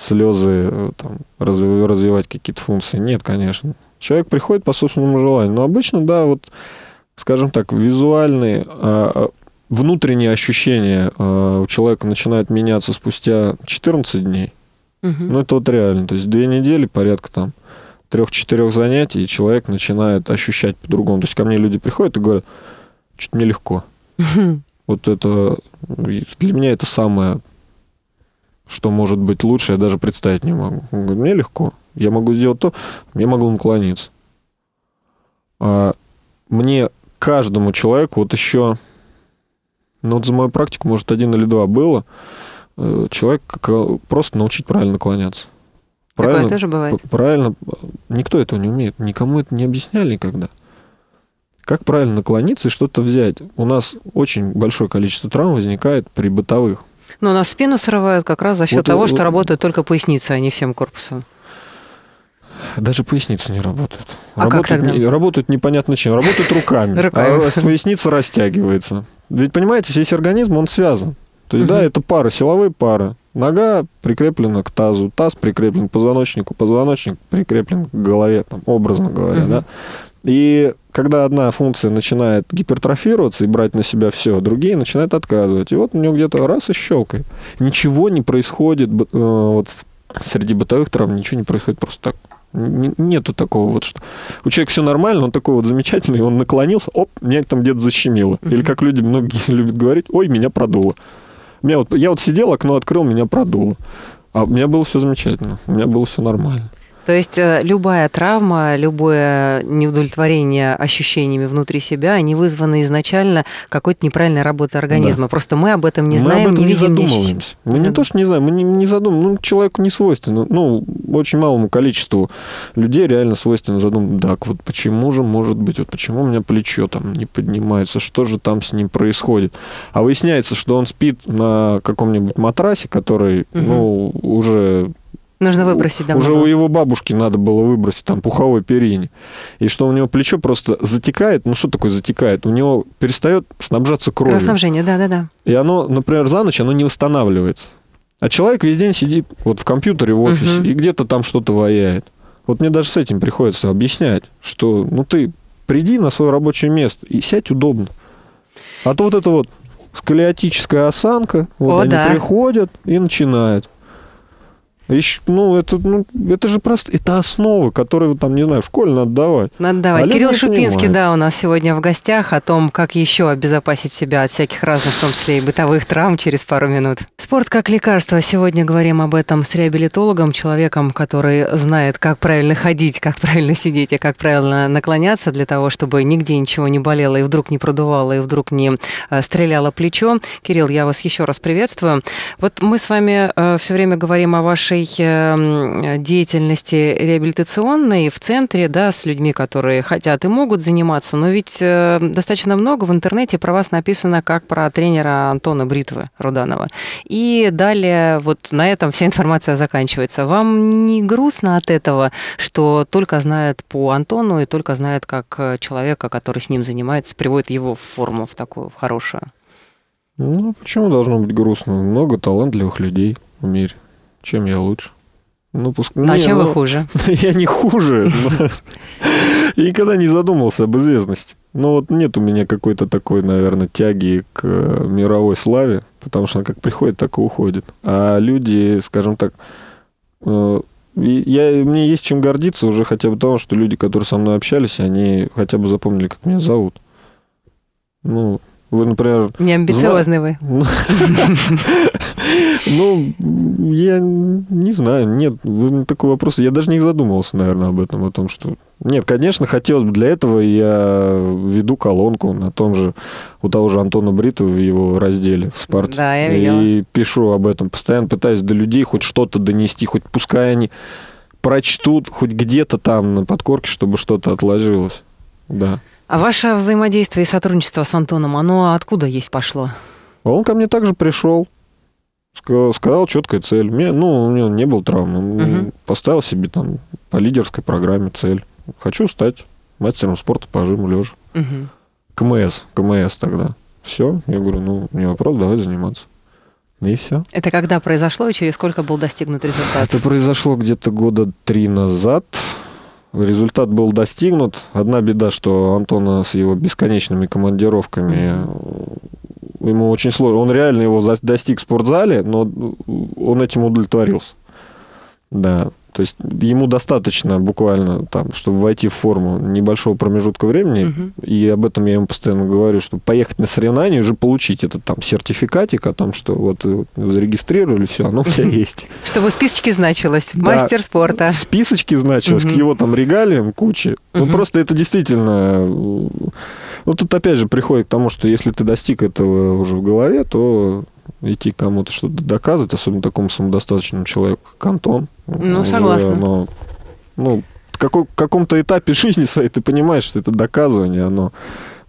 слезы э, там, развивать какие-то функции. Нет, конечно. Человек приходит по собственному желанию. Но обычно, да, вот, скажем так, визуальные, а, а, внутренние ощущения а, у человека начинают меняться спустя 14 дней. Угу. Ну, это вот реально. То есть две недели, порядка там трех-четырех занятий, и человек начинает ощущать по-другому. То есть ко мне люди приходят и говорят, что-то мне легко. Вот это для меня это самое что может быть лучше, я даже представить не могу. Он говорит, мне легко. Я могу сделать то, я могу наклониться. А мне каждому человеку вот еще, ну вот за мою практику, может, один или два было, э, человек просто научить правильно наклоняться. Правильно, Такое тоже бывает? Правильно. Никто этого не умеет. Никому это не объясняли никогда. Как правильно наклониться и что-то взять? У нас очень большое количество травм возникает при бытовых но нас спину срывают как раз за счет вот, того, вот, что работает только поясница, а не всем корпусом. Даже поясницы не работают. А работают, как тогда? Не, работают непонятно чем. Работают руками. А поясница растягивается. Ведь, понимаете, весь организм, он связан. То есть, да, это пара, силовые пары. Нога прикреплена к тазу, таз прикреплен к позвоночнику, позвоночник прикреплен к голове, там, образно говоря, да. И когда одна функция начинает гипертрофироваться и брать на себя все, другие начинают отказывать. И вот у него где-то раз и щелкает. Ничего не происходит, э, вот среди бытовых травм ничего не происходит просто так. Нету такого вот, что у человека все нормально, он такой вот замечательный, он наклонился, оп, меня там где-то защемило. Или как люди многие любят говорить, ой, меня продуло. Меня вот, я вот сидел, окно открыл, меня продуло. А у меня было все замечательно, у меня было все нормально. То есть э, любая травма, любое неудовлетворение ощущениями внутри себя, они вызваны изначально какой-то неправильной работой организма. Да. Просто мы об этом не мы знаем, об этом не, не видим, задумываемся. не Мы не то, что не знаем, мы не, не задумываем. Ну, человеку не свойственно. Ну, очень малому количеству людей реально свойственно задумать, так, вот почему же может быть, вот почему у меня плечо там не поднимается, что же там с ним происходит. А выясняется, что он спит на каком-нибудь матрасе, который, угу. ну, уже Нужно выбросить давно. Уже у его бабушки надо было выбросить там пуховой перине. И что у него плечо просто затекает. Ну, что такое затекает? У него перестает снабжаться кровью. Кровоснабжение, да-да-да. И оно, например, за ночь оно не восстанавливается. А человек весь день сидит вот в компьютере в офисе угу. и где-то там что-то ваяет. Вот мне даже с этим приходится объяснять, что ну ты приди на свое рабочее место и сядь удобно. А то вот это вот сколиотическая осанка, вот О, они да. приходят и начинают. Еще, ну, это, ну, это же просто, это основы, которые, там, не знаю, в школе надо давать. Надо давать. А Кирилл Шупинский, понимает. да, у нас сегодня в гостях о том, как еще обезопасить себя от всяких разных, в том числе и бытовых травм через пару минут. Спорт как лекарство. Сегодня говорим об этом с реабилитологом, человеком, который знает, как правильно ходить, как правильно сидеть и как правильно наклоняться для того, чтобы нигде ничего не болело и вдруг не продувало, и вдруг не э, стреляло плечо. Кирилл, я вас еще раз приветствую. Вот мы с вами э, все время говорим о вашей вашей эм, деятельности реабилитационной в центре, да, с людьми, которые хотят и могут заниматься, но ведь э, достаточно много в интернете про вас написано как про тренера Антона Бритвы Руданова. И далее вот на этом вся информация заканчивается. Вам не грустно от этого, что только знает по Антону и только знает как человека, который с ним занимается, приводит его в форму, в такую, в хорошую? Ну, почему должно быть грустно? Много талантливых людей в мире. Чем я лучше? Ну, пуск... ну, а не, чем ну, вы хуже? Я не хуже. Я никогда не задумывался об известности. Но вот нет у меня какой-то такой, наверное, тяги к э, мировой славе, потому что она как приходит, так и уходит. А люди, скажем так, э, я, мне есть чем гордиться уже хотя бы потому, что люди, которые со мной общались, они хотя бы запомнили, как меня зовут. Ну, вы, например... Не амбициозный вы. Ну, я не знаю, нет, такой вопрос, я даже не задумывался, наверное, об этом, о том, что... Нет, конечно, хотелось бы для этого, я веду колонку на том же, у того же Антона Бритова в его разделе в «Спорте». Да, я видела. И пишу об этом, постоянно пытаюсь до людей хоть что-то донести, хоть пускай они прочтут хоть где-то там на подкорке, чтобы что-то отложилось. Да. А ваше взаимодействие и сотрудничество с Антоном, оно откуда есть пошло? Он ко мне также пришел, сказал четкая цель. Мне, ну, у него не было травм. Он угу. поставил себе там по лидерской программе цель. Хочу стать мастером спорта по жиму лежа. Угу. КМС, КМС тогда. Все, я говорю, ну, не вопрос, давай заниматься. И все. Это когда произошло и через сколько был достигнут результат? Это произошло где-то года три назад. Результат был достигнут. Одна беда, что Антона с его бесконечными командировками ему очень сложно. Он реально его достиг в спортзале, но он этим удовлетворился. Да. То есть ему достаточно буквально, там, чтобы войти в форму небольшого промежутка времени, угу. и об этом я ему постоянно говорю, чтобы поехать на соревнования, уже получить этот там сертификатик о том, что вот, вот зарегистрировали, все, оно у тебя есть. Чтобы в списочке значилось, мастер спорта. В списочке значилось, к его там регалиям куче. Ну, просто это действительно... Ну, тут опять же приходит к тому, что если ты достиг этого уже в голове, то идти кому-то что-то доказывать, особенно такому самодостаточному человеку, как Антон. Ну, согласна. Но, ну, в каком- каком-то этапе жизни своей ты понимаешь, что это доказывание, оно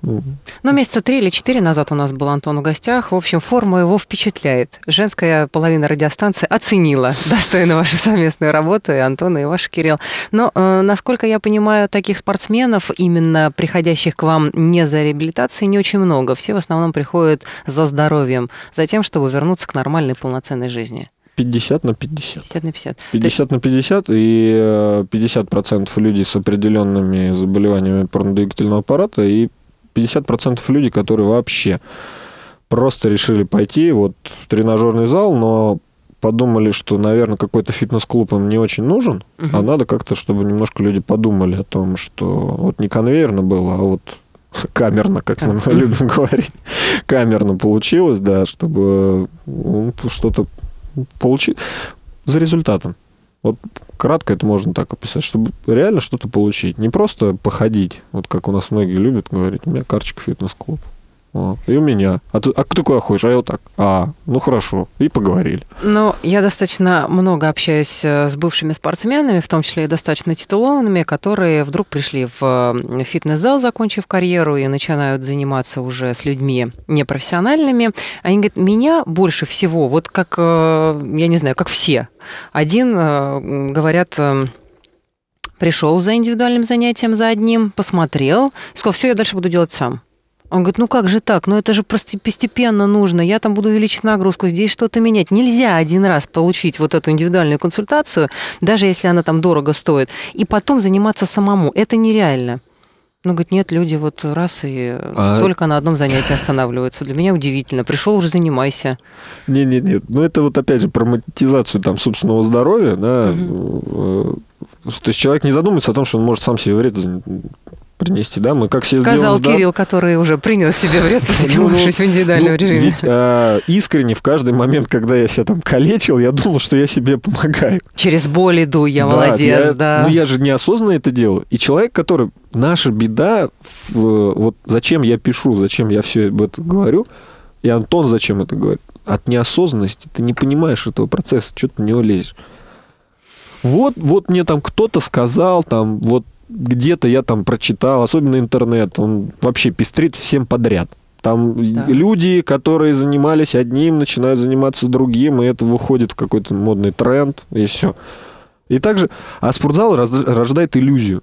ну, месяца три или четыре назад у нас был Антон в гостях. В общем, форма его впечатляет. Женская половина радиостанции оценила достойно вашу совместную работу, и Антона, и ваш Кирилл. Но, э, насколько я понимаю, таких спортсменов, именно приходящих к вам не за реабилитацией, не очень много. Все в основном приходят за здоровьем, за тем, чтобы вернуться к нормальной полноценной жизни. 50 на 50. 50 на 50. 50 на 50, и 50% э, людей с определенными заболеваниями опорно-двигательного аппарата и 50% люди, которые вообще просто решили пойти вот в тренажерный зал, но подумали, что, наверное, какой-то фитнес-клуб им не очень нужен, угу. а надо как-то, чтобы немножко люди подумали о том, что вот не конвейерно было, а вот камерно, как мы любим говорить, камерно получилось, да, чтобы ну, что-то получить за результатом. Вот кратко это можно так описать, чтобы реально что-то получить. Не просто походить, вот как у нас многие любят говорить, у меня карточка фитнес-клуб. И у меня. А ты, а ты куда ходишь? А я вот так. А, ну хорошо. И поговорили. Ну, я достаточно много общаюсь э, с бывшими спортсменами, в том числе и достаточно титулованными, которые вдруг пришли в фитнес-зал, закончив карьеру, и начинают заниматься уже с людьми непрофессиональными. Они говорят, меня больше всего, вот как, э, я не знаю, как все. Один, э, говорят, пришел за индивидуальным занятием за одним, посмотрел, сказал, все, я дальше буду делать сам. Он говорит, ну как же так? Ну это же просто постепенно нужно. Я там буду увеличить нагрузку, здесь что-то менять. Нельзя один раз получить вот эту индивидуальную консультацию, даже если она там дорого стоит, и потом заниматься самому. Это нереально. Ну, говорит, нет, люди вот раз и а... только на одном занятии останавливаются. Для меня удивительно. Пришел уже занимайся. Нет, нет, нет. Ну, это вот опять же про монетизацию там собственного здоровья, да. Угу. То есть человек не задумывается о том, что он может сам себе вред принести, да? Мы как себе Сказал сделаем, Кирилл, да? который уже принес себе вред, позанимавшись в индивидуальном режиме. Ведь а, искренне в каждый момент, когда я себя там калечил, я думал, что я себе помогаю. Через боль иду, я молодец, да. Ну, я же неосознанно это делаю. И человек, который... Наша беда, вот зачем я пишу, зачем я все об этом говорю, и Антон зачем это говорит, от неосознанности ты не понимаешь этого процесса, что ты в него лезешь. Вот, вот мне там кто-то сказал, там, вот где-то я там прочитал, особенно интернет, он вообще пестрит всем подряд. Там да. люди, которые занимались одним, начинают заниматься другим, и это выходит в какой-то модный тренд, и все. И также, а спортзал рождает иллюзию.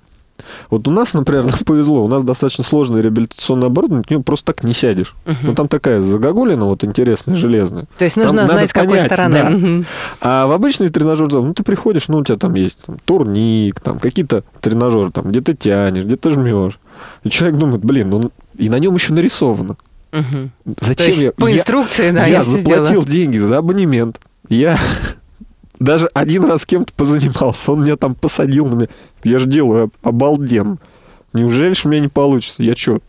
Вот у нас, например, нам повезло, у нас достаточно сложный реабилитационный оборудование, к нему просто так не сядешь. Угу. Ну, там такая загогулина вот интересная, железная. То есть нужно там знать, с какой понять, стороны. Да. Угу. А в обычный тренажер ну, ты приходишь, ну, у тебя там есть там, турник, там, какие-то тренажеры, там, где ты тянешь, где ты жмешь. И человек думает, блин, ну, и на нем еще нарисовано. Угу. Зачем То есть я? По инструкции, я, да, я, я заплатил деньги за абонемент. Я даже один раз кем-то позанимался, он меня там посадил на меня. Я же делаю обалденно. Неужели ж у меня не получится? Я что,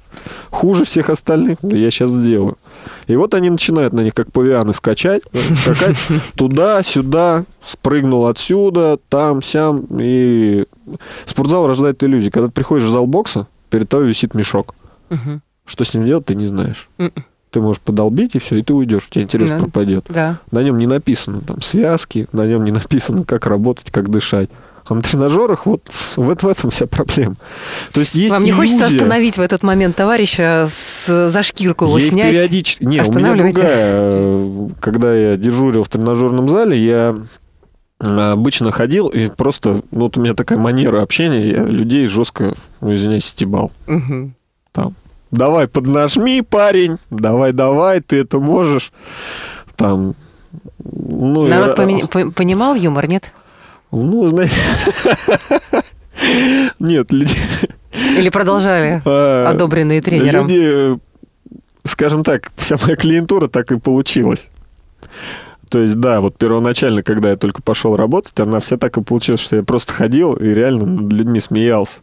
хуже всех остальных? Да я сейчас сделаю. И вот они начинают на них как павианы скачать, скакать туда-сюда, спрыгнул отсюда, там, сям. И спортзал рождает иллюзии. Когда ты приходишь в зал бокса, перед тобой висит мешок. Что с ним делать, ты не знаешь. М-м ты можешь подолбить, и все, и ты уйдешь, у тебя интерес да. пропадет. Да. На нем не написано там связки, на нем не написано, как работать, как дышать. А на тренажерах вот в, в этом вся проблема. То есть есть Вам не иллюзия. хочется остановить в этот момент товарища с, за шкирку его я снять? периодически... Не, у меня другая. Когда я дежурил в тренажерном зале, я обычно ходил и просто... Ну, вот у меня такая манера общения, я людей жестко, ну, извиняюсь, стебал. Угу. Там давай поднажми, парень, давай, давай, ты это можешь. Там, ну, Народ и... поми- понимал юмор, нет? Ну, знаете... Нет, люди... Или продолжали, а, одобренные тренером? Люди, скажем так, вся моя клиентура так и получилась. То есть, да, вот первоначально, когда я только пошел работать, она вся так и получилась, что я просто ходил и реально над людьми смеялся.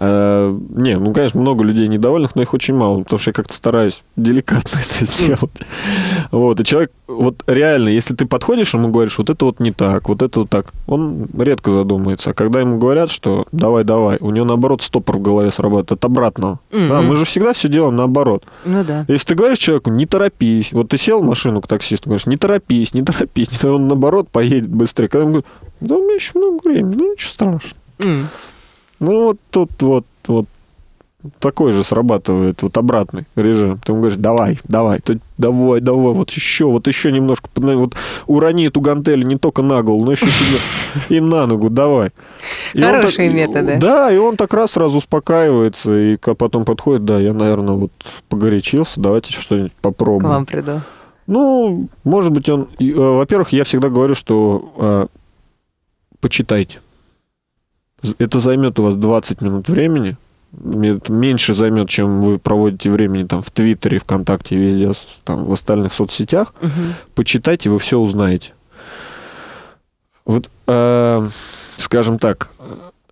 Э, не, ну, конечно, много людей недовольных, но их очень мало, потому что я как-то стараюсь деликатно это сделать. Вот, и человек, вот реально, если ты подходишь, ему говоришь, вот это вот не так, вот это вот так, он редко задумается. А когда ему говорят, что давай, давай, у него наоборот стопор в голове срабатывает, от обратного. Да, мы же всегда все делаем наоборот. Ну да. Если ты говоришь человеку, не торопись, вот ты сел в машину к таксисту, говоришь, не торопись, не торопись, он наоборот поедет быстрее. Когда ему говорят, да у меня еще много времени, ну ничего страшного. Ну, вот тут вот, вот такой же срабатывает вот обратный режим. Ты ему говоришь, давай, давай, ты, давай, давай, вот еще, вот еще немножко, вот урони эту гантель не только на голову, но еще и на ногу, давай. И Хорошие так, методы. Да, и он так раз сразу успокаивается, и потом подходит, да, я, наверное, вот погорячился, давайте что-нибудь попробуем. К вам приду. Ну, может быть, он... Э, во-первых, я всегда говорю, что э, почитайте. Это займет у вас 20 минут времени. Это меньше займет, чем вы проводите времени там в Твиттере, ВКонтакте, везде, там, в остальных соцсетях. Угу. Почитайте, вы все узнаете. Вот, э, скажем так,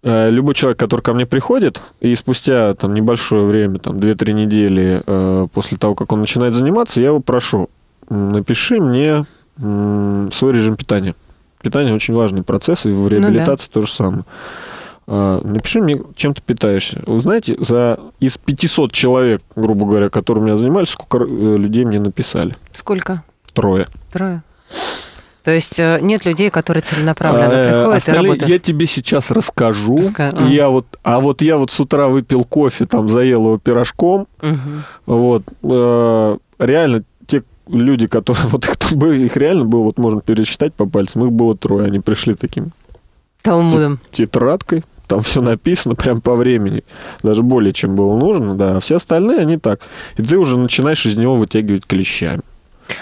э, любой человек, который ко мне приходит, и спустя там небольшое время, там 2-3 недели э, после того, как он начинает заниматься, я его прошу, напиши мне э, свой режим питания питание очень важный процесс, и в реабилитации ну, да. то же самое. А, напиши мне, чем ты питаешься. Вы знаете, за из 500 человек, грубо говоря, которые меня занимались, сколько э, людей мне написали? Сколько? Трое. Трое. То есть э, нет людей, которые целенаправленно а, приходят остальные, и работают? Я тебе сейчас расскажу. Ска... А. Я вот, а вот я вот с утра выпил кофе, там заел его пирожком. Угу. Вот. Э, реально те люди, которые вот бы их реально было, вот можно пересчитать по пальцам, их было трое, они пришли таким Талмудом. Тетрадкой, там все написано прям по времени, даже более, чем было нужно, да, а все остальные, они так. И ты уже начинаешь из него вытягивать клещами.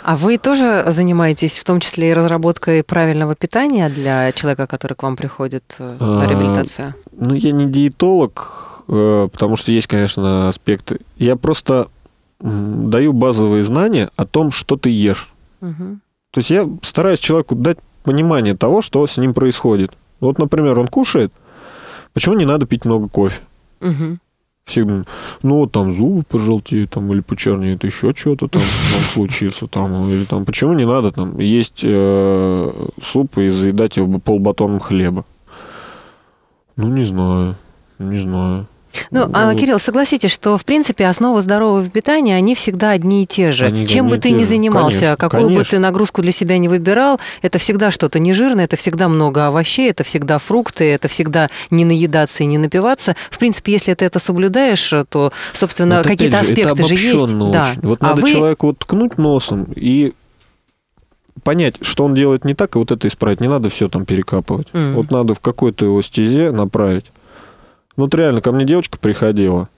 А вы тоже занимаетесь в том числе и разработкой правильного питания для человека, который к вам приходит э, на а, реабилитацию? А, ну, я не диетолог, э, потому что есть, конечно, аспекты. Я просто даю базовые знания о том, что ты ешь. Угу. То есть я стараюсь человеку дать понимание того, что с ним происходит. Вот, например, он кушает, почему не надо пить много кофе? Угу. Все, ну, там зубы пожелтеют, там, или почернеют, еще что-то там, там случится, там, или там, почему не надо там есть э, суп и заедать его полбатоном хлеба? Ну, не знаю, не знаю. Ну, а, Кирилл, согласитесь, что, в принципе, основы здорового питания, они всегда одни и те же. Они Чем бы ты ни занимался, конечно, какую конечно. бы ты нагрузку для себя не выбирал, это всегда что-то нежирное, это всегда много овощей, это всегда фрукты, это всегда не наедаться и не напиваться. В принципе, если ты это соблюдаешь, то, собственно, вот какие-то же, аспекты же есть. Очень. Да. Вот а надо вы... человеку вот ткнуть носом и понять, что он делает не так, и вот это исправить. Не надо все там перекапывать. Mm. Вот надо в какой-то его стезе направить. Ну, вот реально, ко мне девочка приходила.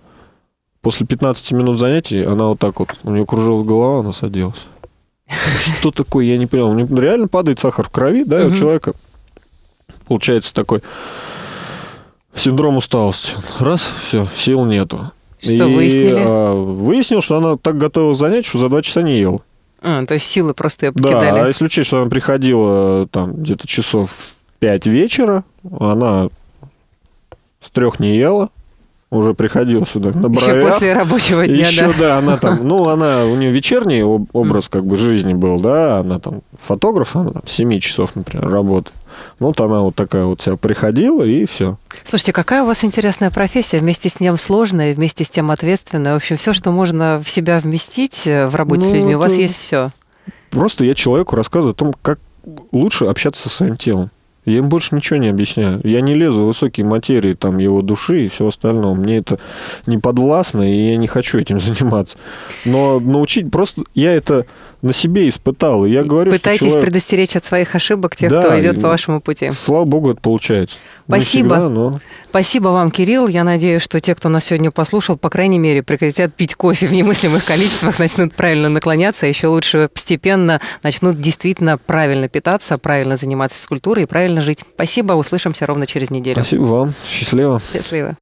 После 15 минут занятий она вот так вот, у нее кружилась голова, она садилась. Что такое, я не понял. Реально падает сахар в крови, да, и у человека получается такой синдром усталости. Раз, все, сил нету. Что и, выяснили? А, выяснил, что она так готова занять, что за два часа не ела. А, то есть силы просто ее покидали. Да, а если учесть, что она приходила там где-то часов в 5 вечера, она с трех не ела, уже приходил сюда на бровях. Еще после рабочего дня, Еще, да. да, она там, ну, она, у нее вечерний образ как бы жизни был, да, она там фотограф, она там 7 часов, например, работает. Ну, вот она вот такая вот вся приходила, и все. Слушайте, какая у вас интересная профессия, вместе с тем сложная, вместе с тем ответственная. В общем, все, что можно в себя вместить э, в работе ну, с людьми, у вас есть все. Просто я человеку рассказываю о том, как лучше общаться со своим телом. Я им больше ничего не объясняю. Я не лезу в высокие материи там, его души и все остальное. Мне это не подвластно, и я не хочу этим заниматься. Но научить просто... Я это на себе испытал. И я говорю, Пытайтесь что человек... предостеречь от своих ошибок тех, да, кто идет по вашему пути. Слава богу, это получается. Спасибо. Всегда, но... Спасибо вам, Кирилл. Я надеюсь, что те, кто нас сегодня послушал, по крайней мере, прекратят пить кофе в немыслимых количествах, начнут правильно наклоняться, а еще лучше постепенно начнут действительно правильно питаться, правильно заниматься физкультурой и правильно жить. Спасибо. Услышимся ровно через неделю. Спасибо вам. Счастливо. Счастливо.